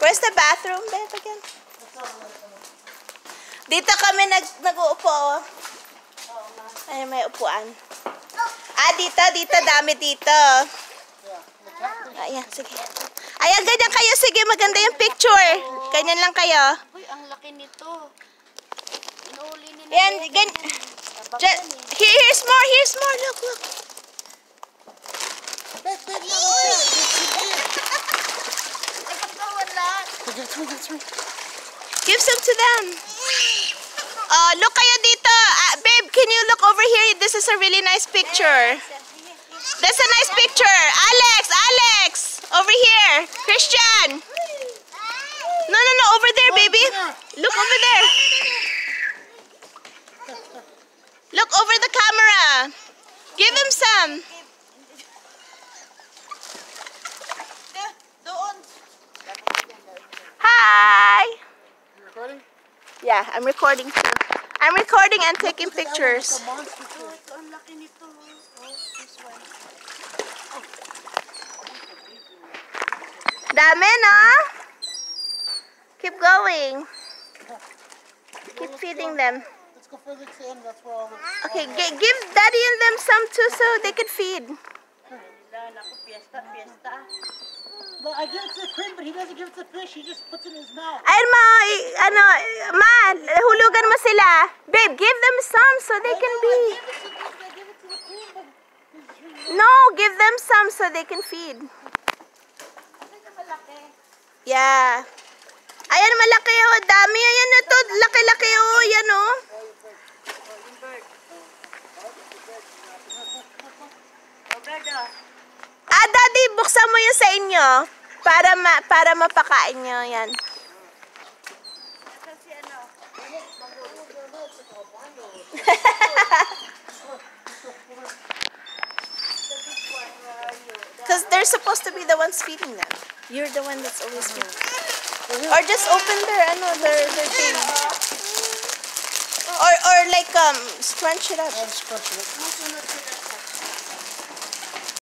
Where's the bathroom, Beth, again? Dito kami nag nag-uupo. oh. Ay, may upuan. Ah, dito, dito, dami dito. Ayan, sige. Ayan, ganyan kayo. Sige, maganda yung picture. Ganyan lang kayo. Uy, ang laki nito. Inuuli nila. Ayan, gan Ju- here, here's more, here's more. Look, look. To give some to them. Oh, look kayo dito. Ah, babe, can you look over here? This is a really nice picture. That's a nice picture. Alex, Alex, over here. Christian. No, no, no, over there, baby. Look over there. Look over the camera. Give him some. Doon. Hi. You recording? Yeah, I'm recording too. I'm recording and taking Look that one, pictures. it's a monster too. Ito, ang laki nito. This one. Dami, no? Keep going. Keep feeding them. Let's go further to the end. That's where all the. Okay, gi- give daddy and them some too so they can feed. Wala, naku, fiesta, fiesta. Look, I give it to the queen, but he doesn't give it to the fish. He just puts it in his mouth. Mo, i- ano, ma, so they can be. No, give them some so they can feed. Yeah. Ayan, malaki oh. Dami. Ayan na to. Laki-laki oh. Yan oh. Roberto. Ah, daddy, buksan mo yun sa inyo. Para ma para mapakain nyo. Yan. Kasi ano, Because they're supposed to be the ones feeding them. You're the one that's always feeding them. Or just open their, ano, their, their thing. Or, or like, um, scrunch it up. I'm scratching it.